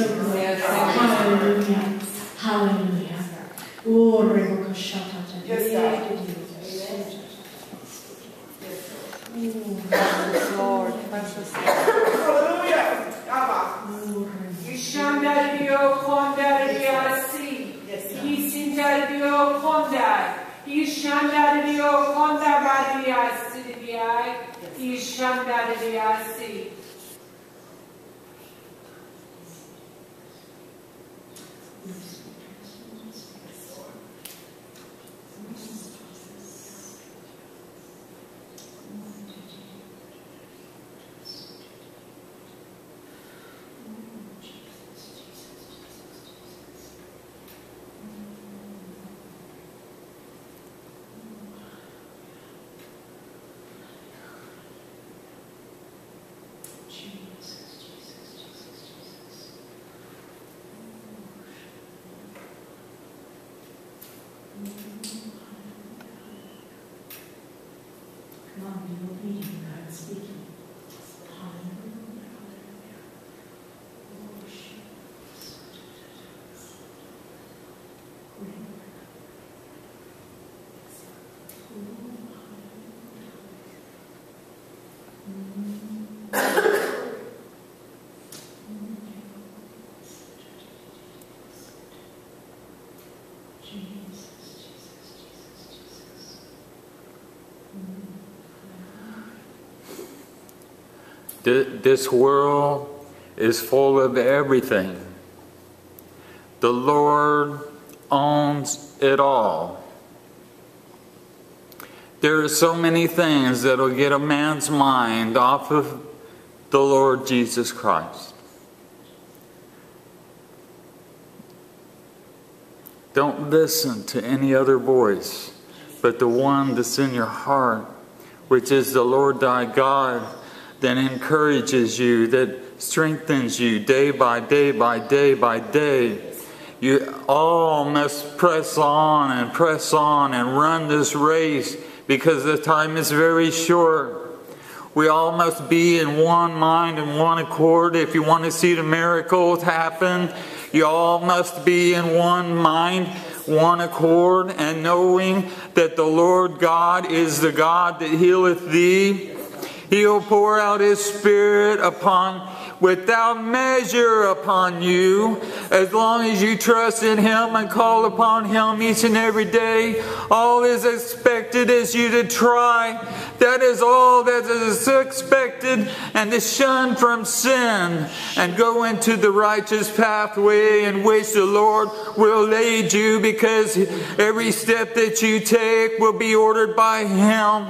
so good. Hallelujah. Hallelujah. Oh, Rebecca Shatata. Yes, God. Yes, Lord, precious Lord. Hallelujah. Abba. Ishandario kondaria si. Isindario kondar. Ishandario kondabaria si. Ishandaria on, God, speaking. Jesus, Jesus, Jesus. Th- This world is full of everything. The Lord owns it all. There are so many things that'll get a man's mind off of the Lord Jesus Christ. Don't listen to any other voice but the one that's in your heart, which is the Lord thy God that encourages you, that strengthens you day by day by day by day. You all must press on and press on and run this race because the time is very short. We all must be in one mind and one accord. If you want to see the miracles happen, you all must be in one mind, one accord, and knowing that the Lord God is the God that healeth thee. He'll pour out His Spirit upon without measure upon you as long as you trust in Him and call upon Him each and every day. All is expected is you to try. That is all that is expected and to shun from sin and go into the righteous pathway in which the Lord will lead you because every step that you take will be ordered by Him.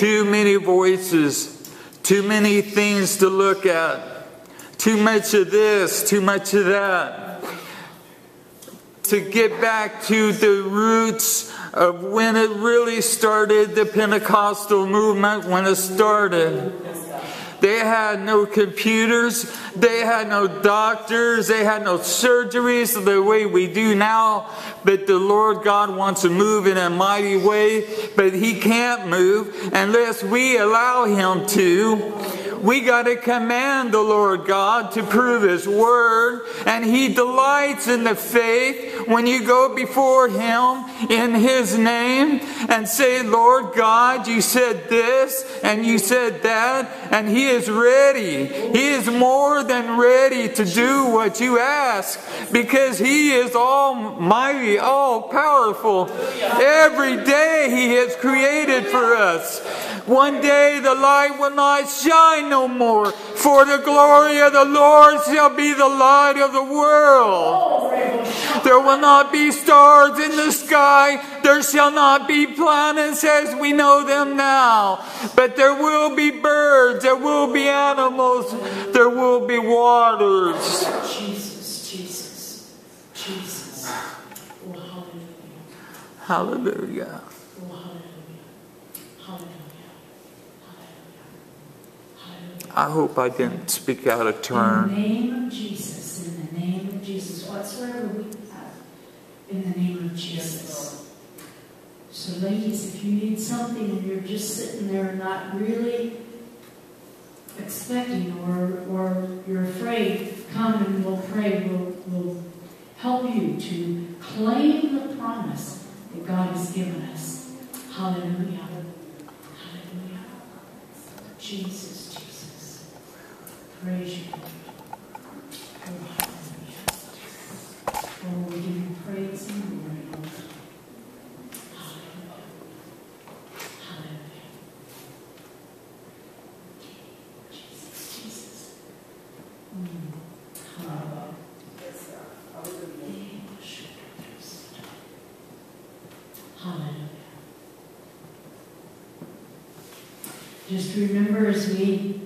Too many voices, too many things to look at, too much of this, too much of that. To get back to the roots of when it really started, the Pentecostal movement, when it started. They had no computers. They had no doctors. They had no surgeries the way we do now. But the Lord God wants to move in a mighty way. But He can't move unless we allow Him to. We got to command the Lord God to prove His word. And He delights in the faith when you go before Him in His name and say, Lord God, you said this and you said that. And He is ready. He is more than ready to do what you ask because He is almighty, all powerful. Every day He has created for us. One day the light will not shine no more, for the glory of the Lord shall be the light of the world. There will not be stars in the sky, there shall not be planets as we know them now, but there will be birds, there will be animals, there will be waters. Jesus, Jesus, Jesus. Oh, hallelujah. Hallelujah. Oh, hallelujah. I hope I didn't speak out of In the turn. name of Jesus, in the name of Jesus, whatsoever we have, in the name of Jesus. So, ladies, if you need something and you're just sitting there not really expecting or, or you're afraid, come and we'll pray. We'll, we'll help you to claim the promise that God has given us. Hallelujah. Hallelujah. Jesus, Jesus. Praise you. Lord. Oh, hallelujah. Oh, we give you praise and glory, Lord. Hallelujah. Hallelujah. Jesus, Jesus. Mm. Hallelujah. Yes, God. Hallelujah. Hallelujah. Just remember as we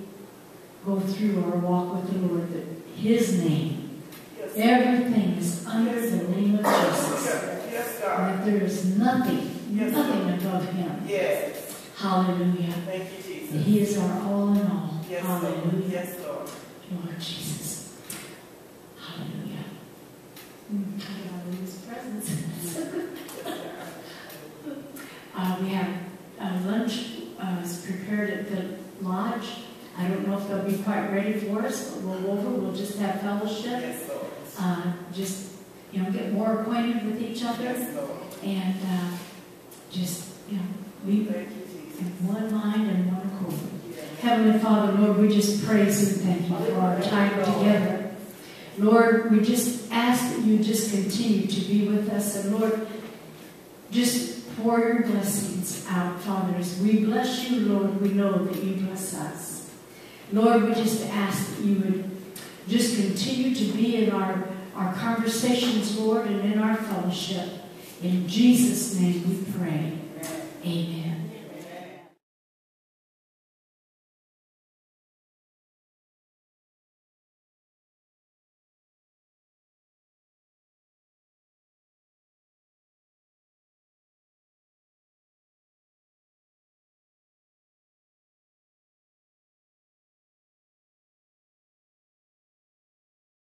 go through our walk with the Lord that His name, Yes. everything is under the name of Jesus. Yes, God. And that there is nothing, Yes. nothing above Him. Yes. Hallelujah. Thank you, And Jesus. He is our all in all. Yes, Lord. Hallelujah. Yes, Lord. Lord Jesus. Hallelujah. Mm, I gotta leave His presence. Uh, we have uh, lunch uh, is prepared at the lodge. I don't know if they'll be quite ready for us, but we'll over. We'll just have fellowship. Yes, Lord. Uh, just you know, get more acquainted with each other, Yes, Lord. and uh, just you know, we you, in one mind and one accord. Yes. Heavenly Father, Lord, we just praise and thank you for our time together. Lord, we just ask that you just continue to be with us. And Lord, just pour your blessings out, Father. As we bless you, Lord, we know that you bless us. Lord, we just ask that you would just continue to be in our, our conversations, Lord, and in our fellowship. In Jesus' name we pray. Amen.